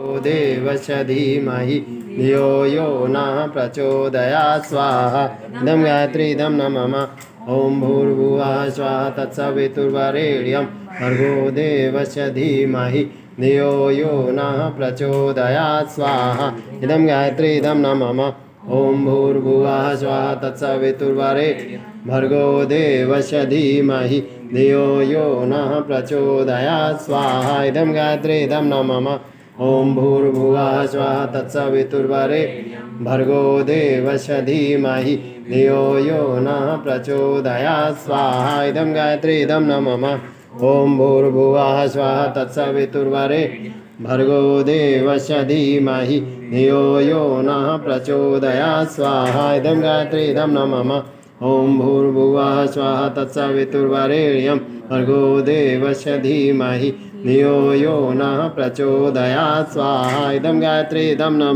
देवस्य धीमहि धियो यो नः प्रचोदयात् स्वाहा। इदं गायत्री न मम ॐ भूर्भुवः स्वाहा, तत्सवितुर्वरेण्यं। भर्गो देवस्य धीमहि धियो यो नः प्रचोदयात् स्वाहा। इदं गायत्री, इदं न मम ॐ भूर्भुवः स्वाहा, तत्सवितुर्वरेण्यं। भर्गो देवस्य धीमहि धियो यो नः प्रचोदयात् स्वाहा। इदं गायत्री, इदं न मम ॐ भूर्भुवा स्वः तत्सवितुर्वरे। भर्गो देवस्य धीमहि। धियो यो नः प्रचोदयात्। स्वाहा इदं गायत्री, इदं न मम ॐ भूर्भुवः स्वः तत्सवितुर्वरे। भर्गो देवस्य धीमहि। धियो यो नः प्रचोदयात्। स्वाहा इदं गायत्री, इदं न मम ॐ भूर्भुवः स्वः तत्सवितुर्वरेण्यं भर्गो देवस्य धीमहि धियो यो नः प्रचोदयात् स्वाहा इदं गायत्री इदं न